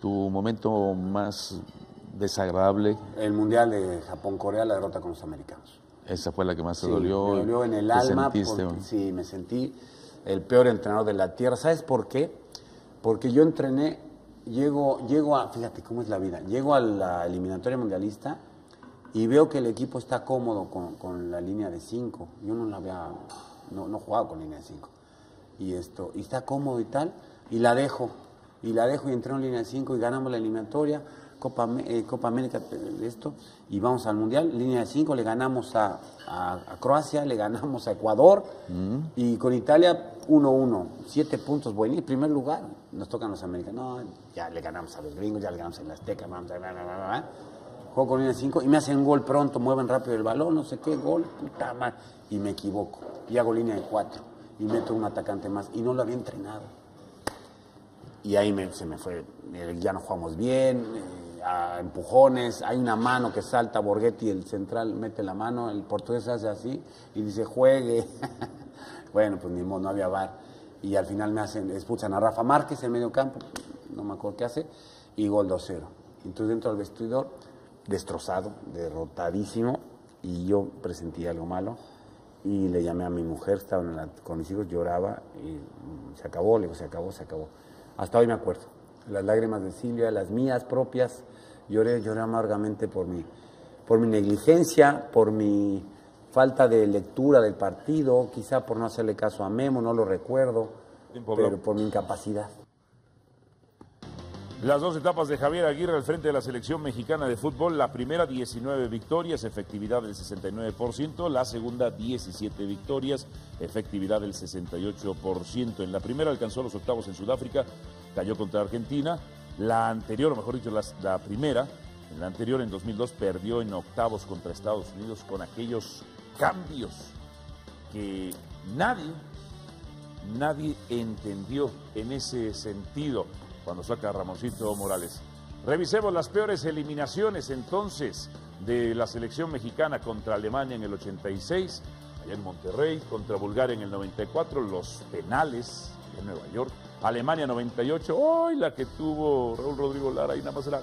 tu momento más desagradable, El Mundial de Japón-Corea, la derrota con los americanos. esa fue la que más te Sí, dolió. me dolió en el alma. sentiste, porque- sí, me sentí el peor entrenador de la tierra. ¿Sabes por qué? Porque yo entrené, llego, llego a, fíjate cómo es la vida, llego a la eliminatoria mundialista y veo que el equipo está cómodo con, con la línea de 5. Yo no la había, no, no jugaba con línea de 5. Y esto, y está cómodo y tal, y la dejo, y la dejo y entreno en línea de 5 y ganamos la eliminatoria, Copa, eh, Copa América, eh, esto, y vamos al Mundial, línea de 5, le ganamos a, a- a Croacia, le ganamos a Ecuador, y con Italia 1-1, 7 puntos, bueno, y primer lugar, nos tocan los americanos, no, ya le ganamos a los gringos, ya le ganamos a la Azteca, vamos a... bla, bla, bla. Juego con línea de 5 y me hacen gol pronto, mueven rápido el balón, no sé qué, gol, puta madre, y me equivoco, y hago línea de 4, y meto un atacante más, y no lo había entrenado y ahí me- se me fue, eh, ya no jugamos bien, eh, a empujones, hay una mano que salta, Borghetti, el central, mete la mano, el portugués hace así y dice, juegue. bueno, pues ni modo, no había bar. Y al final me hacen, expulsan a Rafa Márquez en medio campo, no me acuerdo qué hace, y gol 2-0. Entonces dentro del vestidor, destrozado, derrotadísimo, y yo presentí algo malo. Y le llamé a mi mujer, estaba con mis hijos, lloraba y se acabó, le digo, se acabó, se acabó. Hasta hoy me acuerdo. Las lágrimas de Silvia, las mías propias, lloré, lloré amargamente por mi, por mi negligencia, por mi falta de lectura del partido, quizá por no hacerle caso a Memo, no lo recuerdo, pero por mi incapacidad. Las dos etapas de Javier Aguirre al frente de la selección mexicana de fútbol. La primera, 19 victorias, efectividad del 69%. La segunda, 17 victorias, efectividad del 68%. En la primera alcanzó los octavos en Sudáfrica, cayó contra Argentina. La anterior, o mejor dicho, la, primera, en la anterior, en 2002, perdió en octavos contra Estados Unidos con aquellos cambios que nadie nadie entendió en ese sentido cuando saca Ramoncito Morales. Revisemos las peores eliminaciones entonces de la selección mexicana contra Alemania en el 86, allá en Monterrey, contra Bulgaria en el 94, los penales en Nueva York, Alemania 98, ¡ay! la que tuvo Raúl Rodrigo Lara y nada más era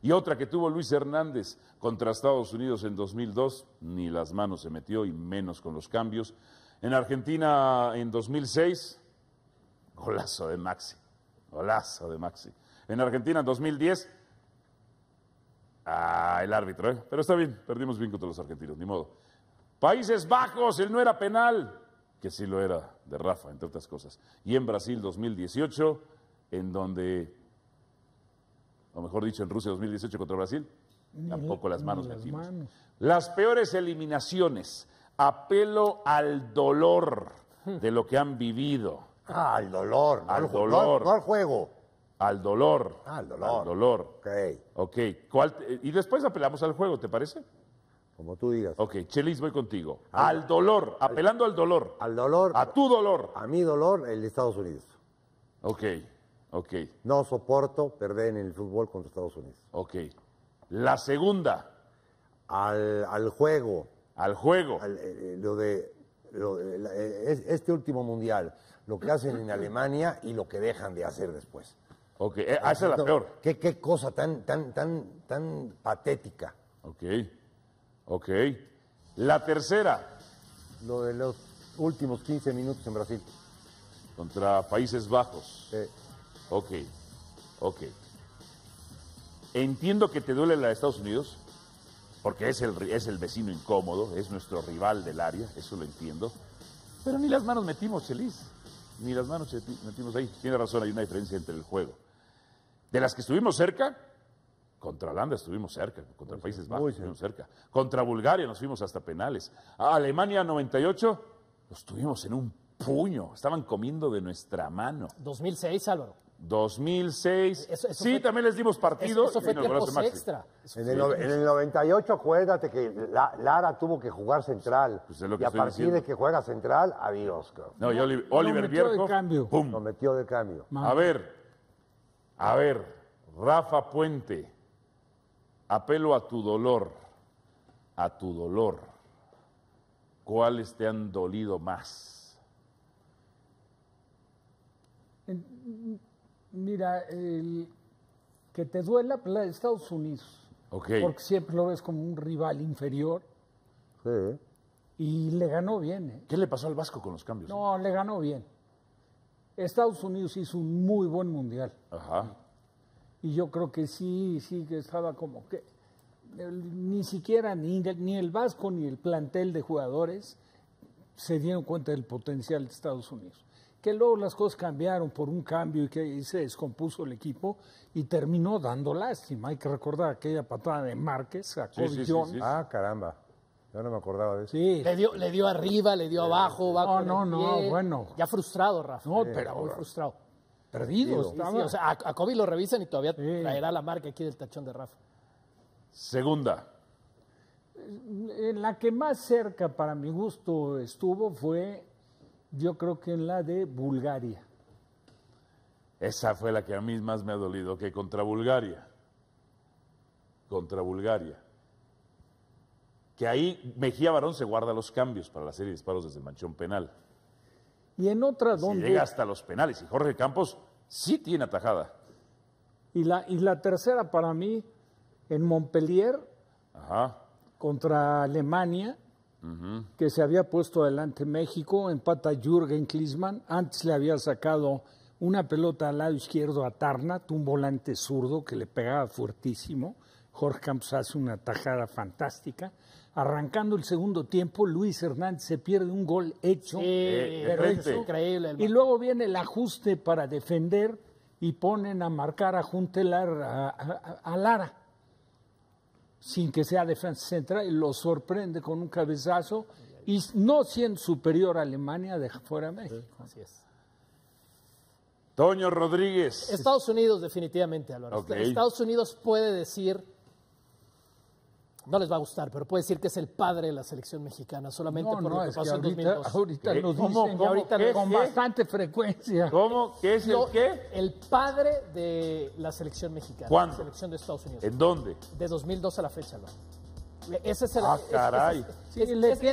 y otra que tuvo Luis Hernández contra Estados Unidos en 2002, ni las manos se metió y menos con los cambios. En Argentina en 2006, golazo de Maxi, golazo de Maxi. En Argentina en 2010, ah, el árbitro, ¿eh? pero está bien, perdimos bien contra los argentinos, ni modo. Países Bajos, él no era penal, que sí lo era de Rafa, entre otras cosas. Y en Brasil 2018, en donde o mejor dicho, en Rusia 2018 contra Brasil, tampoco las manos las metimos. manos. Las peores eliminaciones, apelo al dolor de lo que han vivido, Ah, al dolor. no Al dolor. No, no al juego. al dolor. Ah, al dolor. Al dolor. Ok, Ok, ¿cuál te- y después apelamos al juego, ¿te parece? como tú digas. Ok, Chelis, voy contigo. Al dolor, apelando al dolor. Al dolor. A tu dolor. A mi dolor, el de Estados Unidos. Ok, ok, No soporto perder en el fútbol contra Estados Unidos. ok. La segunda, Al, al juego, al juego. al- eh, lo de, lo de- la- eh, es- este último mundial, lo que hacen en Alemania y lo que dejan de hacer después. Ok, eh, esa es la peor. Qué, qué cosa tan, tan, tan, tan patética. Ok, ok. La tercera, Lo de los últimos 15 minutos en Brasil. contra Países Bajos. Eh, Ok, ok. Entiendo que te duele la de Estados Unidos, porque es el, es el vecino incómodo, es nuestro rival del área, eso lo entiendo. Pero ni las manos metimos, Chelis. Ni las manos metimos ahí. Tiene razón, hay una diferencia entre el juego. De las que estuvimos cerca, contra Holanda estuvimos cerca, contra Países Bajos estuvimos cerca. Contra Bulgaria nos fuimos hasta penales. A Alemania 98, los tuvimos en un puño, estaban comiendo de nuestra mano. 2006, Álvaro. 2006. Eso- eso sí, fue- también les dimos partido. Eso, eso fue tiempos extra. En el, en el 98, acuérdate que La- Lara tuvo que jugar central. Pues es lo que y a partir diciendo. de que juega central, adiós. cabrón. No, y Oli- lo Oliver metió de cambio. ¡Pum! Lo metió de cambio. A ver, a ver, Rafa Puente, apelo a tu dolor, a tu dolor. ¿Cuáles te han dolido más? Mira, el que te duela pues, la de Estados Unidos. Ok. Porque siempre lo ves como un rival inferior. Sí. Y le ganó bien. ¿eh? ¿Qué le pasó al Vasco con los cambios? No, le ganó bien. Estados Unidos hizo un muy buen mundial. Ajá. Y yo creo que sí, sí, que estaba como que el- ni siquiera ni, ni el Vasco ni el plantel de jugadores se dieron cuenta del potencial de Estados Unidos. Que luego las cosas cambiaron por un cambio y que se descompuso el equipo y terminó dando lástima. Hay que recordar aquella patada de Márquez a Sí, Kobe sí, sí, Jones. sí. Ah, caramba. Yo no me acordaba de eso. Sí. Le dio, le dio arriba, le dio abajo, va No, con el no, no, bueno. Ya frustrado, Rafa. No, pero muy frustrado. perdido sí, o sea, a, a Kobe lo revisan y todavía Sí. traerá la marca aquí del tachón de Rafa. Segunda. En la que más cerca para mi gusto estuvo fue, yo creo que en la de Bulgaria. Esa fue la que a mí más me ha dolido, que contra Bulgaria. Contra Bulgaria. Que ahí Mejía Barón se guarda los cambios para la serie de disparos desde el manchón penal. Y en otra Si donde... llega hasta los penales y Jorge Campos sí tiene atajada. Y la, y la tercera para mí, en Montpellier Ajá. contra Alemania, que se había puesto adelante México, empata Jürgen Klinsmann, antes le había sacado una pelota al lado izquierdo a Tarnat, un volante zurdo que le pegaba fuertísimo, Jorge Campos hace una tajada fantástica, arrancando el segundo tiempo, Luis Hernández se pierde un gol hecho, Sí, increíble. y luego viene el ajuste para defender y ponen a marcar a Juntelar a, a- a Lara, sin que sea defensa central, y lo sorprende con un cabezazo y no siendo superior a Alemania, deja fuera a México. Así es. Toño Rodríguez. Estados Unidos, definitivamente, Álvaro. Ok. Estados Unidos puede decir, no les va a gustar, pero puede decir que es el padre de la selección mexicana, solamente No, por no, lo que es que pasó en ahorita, 2002. ahorita ¿Cómo? dicen ¿Cómo? ahorita ¿Qué? con ¿Qué? bastante frecuencia. ¿Cómo? ¿Qué es el Lo- qué? El padre de la selección mexicana. ¿Cuándo? La selección de Estados Unidos. ¿En dónde? De 2002 a la fecha, Álvaro. Ese es el, Ah, ese- caray. ese-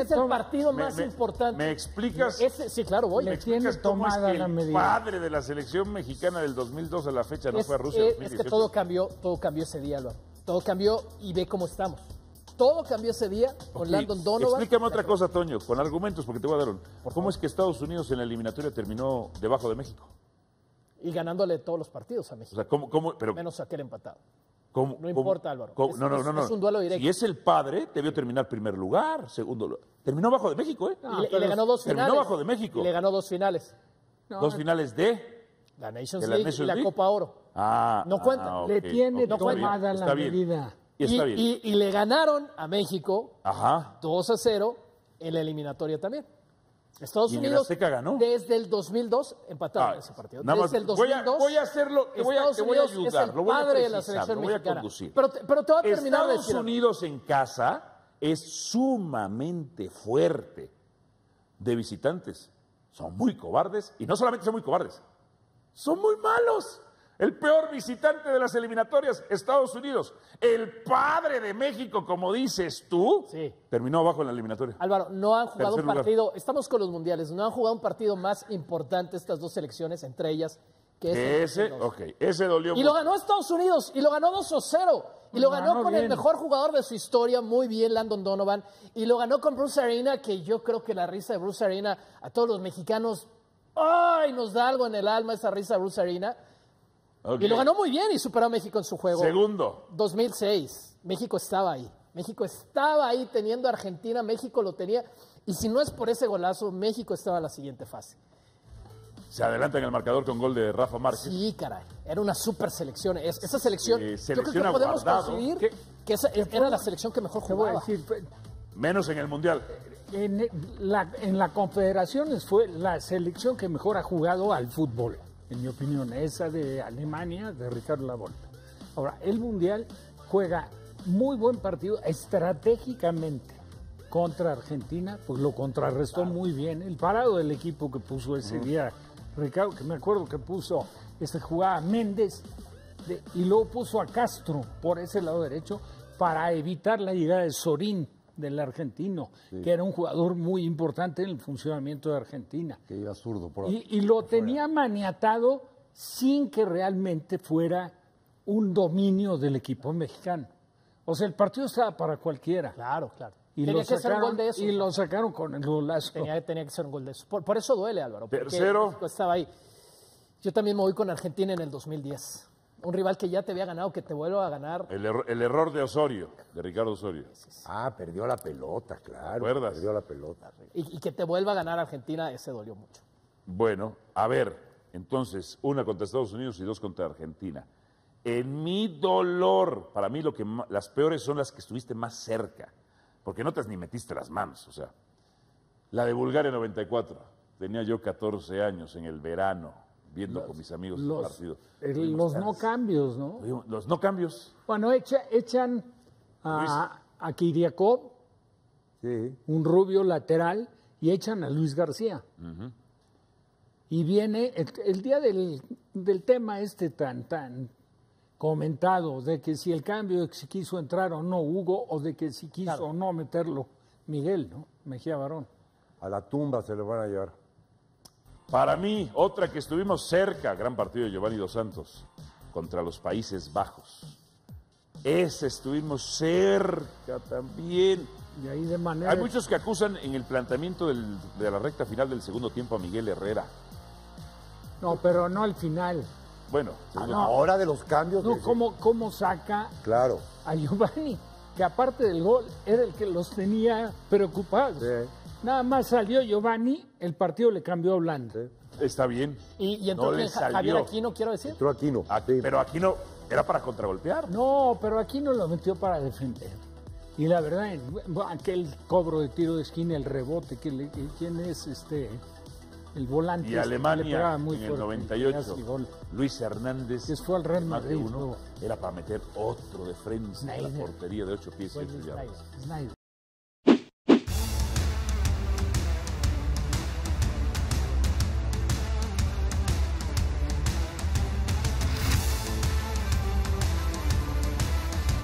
es el partido Me- más me- importante. ¿Me explicas? Ese- sí, claro, voy. ¿Me explicas cómo es que la el medida. padre de la selección mexicana del 2002 a la fecha no es, fue a Rusia eh, 2018? es que todo cambió, todo cambió ese día, Álvaro. Todo cambió y ve cómo estamos. Todo cambió ese día con Ok, Landon Donovan. Explícame otra cosa, Toño, con argumentos, porque te voy a dar un. ¿Cómo es que Estados Unidos en la eliminatoria terminó debajo de México? Y ganándole todos los partidos a O México. sea, ¿cómo, cómo, pero, menos aquel empatado. cómo- no cómo- importa, Álvaro. cómo- Es- no, no, no, no. es un duelo directo. Si es el padre, debió terminar primer lugar, segundo lugar. Terminó bajo de México, ¿eh? y, le, y le ganó dos terminó finales. bajo de México. Y le ganó dos finales. Dos finales de. La Nations ¿De la League y la League? Copa Oro. Ah, No cuenta. ah, Le tiene ok, está bien, tomada la medida. Y está bien. y- y le ganaron a México Ajá. 2 a 0 en la eliminatoria también. Estados ¿Y en Unidos Azteca ganó? desde el más empataron Ah, ese partido. nada más, desde el voy a- 2002. voy a hacerlo, te voy a- Estados te voy a Unidos ayudar, lo voy a padre de la selección lo voy a mexicana. conducir. Pero, te- pero te voy a terminar Estados. Unidos en casa es sumamente fuerte de visitantes. Son muy cobardes y no solamente son muy cobardes, son muy malos. El peor visitante de las eliminatorias, Estados Unidos. El padre de México, como dices tú, Sí. terminó abajo en la eliminatoria. Álvaro, no han jugado Tercer un lugar. partido, estamos con los mundiales, no han jugado un partido más importante estas dos selecciones, entre ellas, que ese. ese, ok, ese dolió Y lo ganó Estados Unidos, y lo ganó 2 a 0. Y lo ganó Ganó con el mejor jugador de su historia, muy bien, Landon Donovan. Y lo ganó con Bruce Arena, que yo creo que la risa de Bruce Arena a todos los mexicanos, ¡ay! Nos da algo en el alma esa risa de Bruce Arena. Y lo ganó muy bien y superó a México en su juego. Segundo. 2006, México estaba ahí. México estaba ahí teniendo a Argentina, México lo tenía. Y si no es por ese golazo, México estaba en la siguiente fase. Se adelanta en el marcador con gol de Rafa Márquez. Sí, caray. Era una super selección. Es- esa selección, Eh, yo creo que podemos ¿Qué? que esa era la selección que mejor jugaba. decir, Menos en el Mundial. en la, en la Confederaciones fue la selección que mejor ha jugado al fútbol, en mi opinión, esa de Alemania, de Ricardo Lavolpe. Ahora, el Mundial juega muy buen partido estratégicamente contra Argentina, pues lo contrarrestó muy bien. El parado del equipo que puso ese día, Ricardo, que me acuerdo que puso, este jugaba Méndez, de- y luego puso a Castro por ese lado derecho para evitar la llegada de Sorín del argentino, que era un jugador muy importante en el funcionamiento de Argentina. Que iba zurdo por Y, y lo tenía maniatado sin que realmente fuera un dominio del equipo mexicano. O sea, el partido estaba para cualquiera. Claro, claro. Y tenía lo que ser un sacaron, gol de eso. Y lo sacaron con el golazo. Tenía, tenía que ser un gol de eso. Por, por eso duele, Álvaro. Tercero. Estaba ahí. Yo también me voy con Argentina en el 2010. Un rival que ya te había ganado, que te vuelva a ganar. El, el error de Osorio, de Ricardo Osorio. Ah, perdió la pelota, claro. acuerdas? Perdió la pelota. Y, y que te vuelva a ganar Argentina, ese dolió mucho. Bueno, a ver, entonces, una contra Estados Unidos y dos contra Argentina. En mi dolor, para mí lo que las peores son las que estuviste más cerca, porque no te ni metiste las manos, o sea. La de Bulgaria 94, tenía yo 14 años en el verano, viendo con mis amigos Los, partido. el- los no cambios, ¿no? Los no cambios. Bueno, echa- echan a, a Kiriakov, Sí. un rubio lateral, y echan a Luis García. Y viene el, el día del, del tema este tan, tan comentado, de que si el cambio, si quiso entrar o no Hugo, o de que si quiso o no meterlo Miguel, ¿no? Mejía Barón. A la tumba se lo van a llevar. Para mí, otra que estuvimos cerca, gran partido de Giovanni Dos Santos, contra los Países Bajos. Ese estuvimos cerca también. Y ahí de manera... Hay muchos que acusan en el planteamiento del- de la recta final del segundo tiempo a Miguel Herrera. No, pero no al final. Bueno, segundo- Ahora de los cambios. No, de- ¿cómo, cómo saca Claro. a Giovanni? Que aparte del gol, era el que los tenía preocupados. Sí. Nada más salió Giovanni, el partido le cambió a Holanda. está bien. Y, y No entonces le Ja- Javier. Aquino, quiero decir. Entró Aquino. Aquí- Sí. Pero aquí no, era para contragolpear. No, pero aquí no lo metió para defender. Y la verdad, en- aquel cobro de tiro de esquina, el rebote, que le- que- ¿quién es este? El volante. Y este, le Alemania pegaba muy en el fuerte, 98, casi gol. Luis Hernández, Que fue al Real Madrid, uno, era para meter otro de frente a la portería de ocho pies. Snyder.